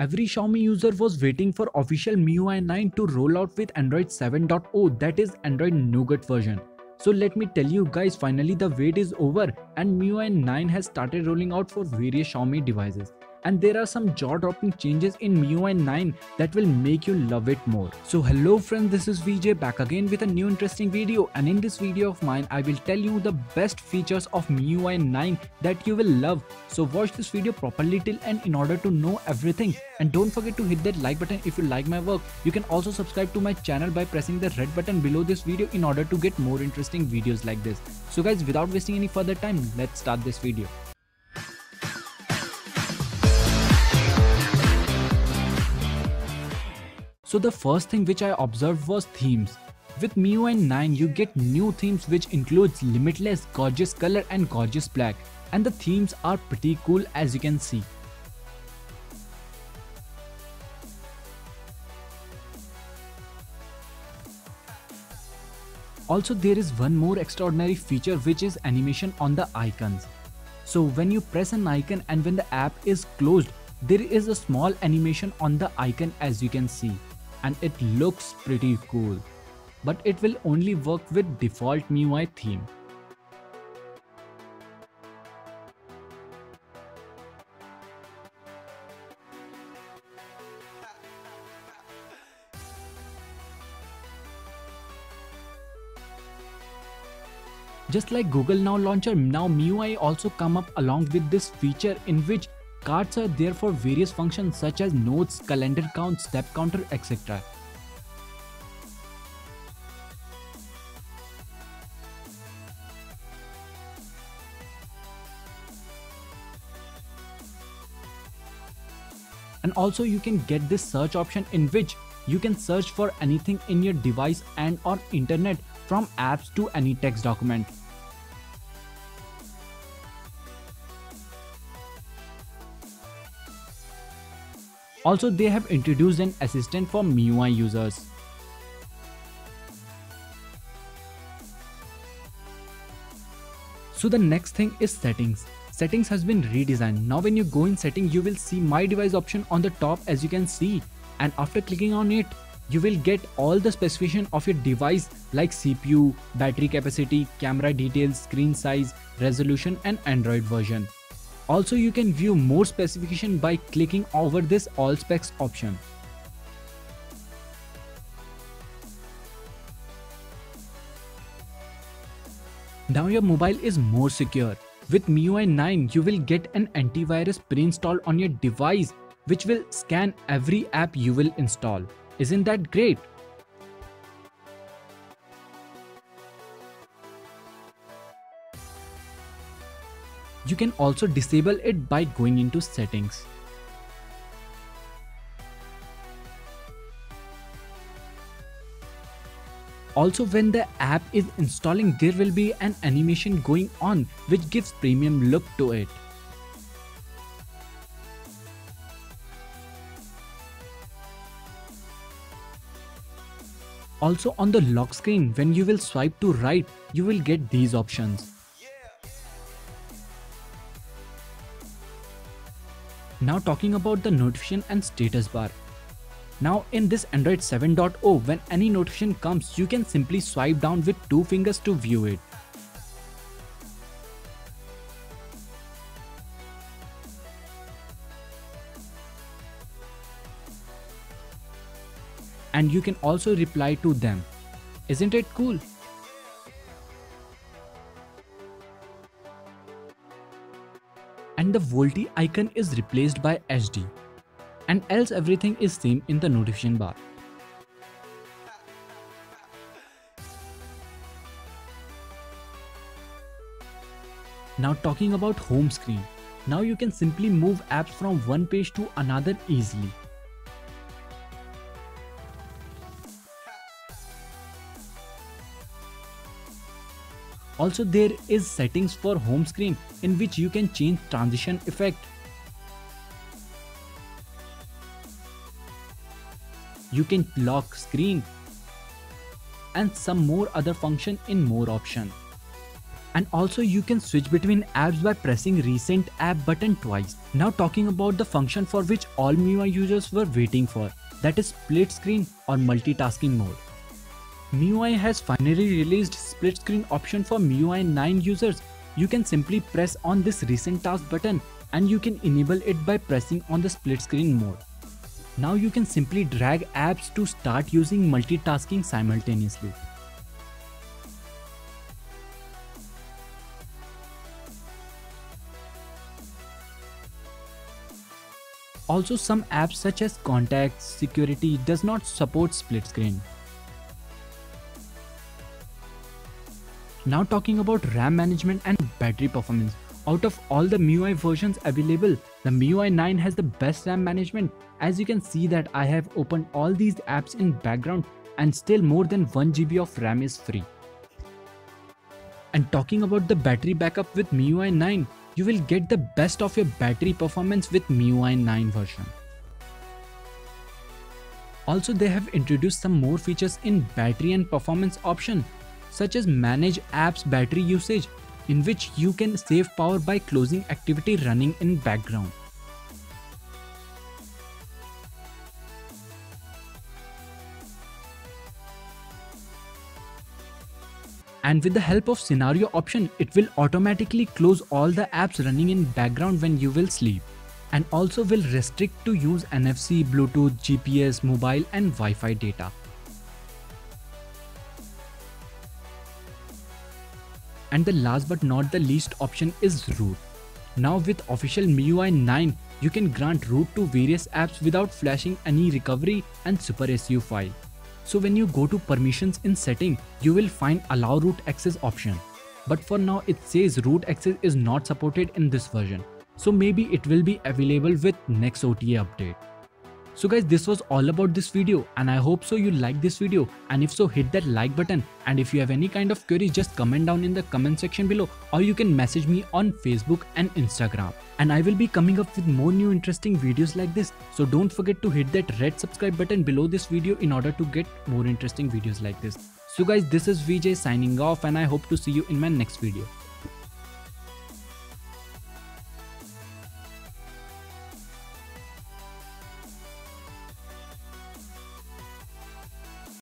Every Xiaomi user was waiting for official MIUI 9 to roll out with Android 7.0 that is Android Nougat version. So let me tell you guys finally the wait is over and MIUI 9 has started rolling out for various Xiaomi devices and there are some jaw-dropping changes in MIUI 9 that will make you love it more. So hello friends, this is VJ back again with a new interesting video and in this video of mine I will tell you the best features of MIUI 9 that you will love. So watch this video properly till end in order to know everything and don't forget to hit that like button if you like my work. You can also subscribe to my channel by pressing the red button below this video in order to get more interesting videos like this. So guys without wasting any further time, let's start this video. So the first thing which I observed was themes. With MIUI 9 you get new themes which includes limitless, gorgeous color and gorgeous black and the themes are pretty cool as you can see. Also there is one more extraordinary feature which is animation on the icons. So when you press an icon and when the app is closed, there is a small animation on the icon as you can see and it looks pretty cool. But it will only work with default MIUI theme. Just like Google Now Launcher, now MIUI also come up along with this feature in which Cards are there for various functions such as notes, calendar count, step counter, etc. And also you can get this search option in which you can search for anything in your device and or internet from apps to any text document. Also, they have introduced an assistant for MIUI users. So the next thing is settings. Settings has been redesigned. Now when you go in setting, you will see my device option on the top as you can see. And after clicking on it, you will get all the specification of your device like CPU, battery capacity, camera details, screen size, resolution and Android version. Also you can view more specification by clicking over this all specs option. Now your mobile is more secure. With MIUI 9, you will get an antivirus pre-installed on your device which will scan every app you will install. Isn't that great? You can also disable it by going into settings. Also when the app is installing there will be an animation going on which gives premium look to it. Also on the lock screen when you will swipe to right you will get these options. Now talking about the notification and status bar. Now in this Android 7.0 when any notification comes you can simply swipe down with two fingers to view it. And you can also reply to them. Isn't it cool? And the VoLTE icon is replaced by HD and else everything is same in the notification bar. Now talking about home screen. Now you can simply move apps from one page to another easily. Also there is settings for home screen in which you can change transition effect. You can lock screen and some more other function in more option. And also you can switch between apps by pressing recent app button twice. Now talking about the function for which all MIUI users were waiting for, that is split screen or multitasking mode. MIUI has finally released split screen option for MIUI 9 users. You can simply press on this recent task button and you can enable it by pressing on the split screen mode. Now you can simply drag apps to start using multitasking simultaneously. Also some apps such as contacts, security does not support split screen. Now talking about RAM management and battery performance. Out of all the MIUI versions available, the MIUI 9 has the best RAM management. As you can see that I have opened all these apps in background and still more than 1GB of RAM is free. And talking about the battery backup with MIUI 9, you will get the best of your battery performance with MIUI 9 version. Also they have introduced some more features in battery and performance option such as manage apps battery usage in which you can save power by closing activity running in background. And with the help of scenario option, it will automatically close all the apps running in background when you will sleep. And also will restrict to use NFC, Bluetooth, GPS, mobile and Wi-Fi data. And the last but not the least option is root. Now with official MIUI 9, you can grant root to various apps without flashing any recovery and super SU file. So when you go to permissions in setting, you will find allow root access option. But for now it says root access is not supported in this version. So maybe it will be available with next OTA update. So guys this was all about this video and I hope so you like this video and if so hit that like button and if you have any kind of queries just comment down in the comment section below or you can message me on Facebook and Instagram. And I will be coming up with more new interesting videos like this so don't forget to hit that red subscribe button below this video in order to get more interesting videos like this. So guys this is VJ signing off and I hope to see you in my next video.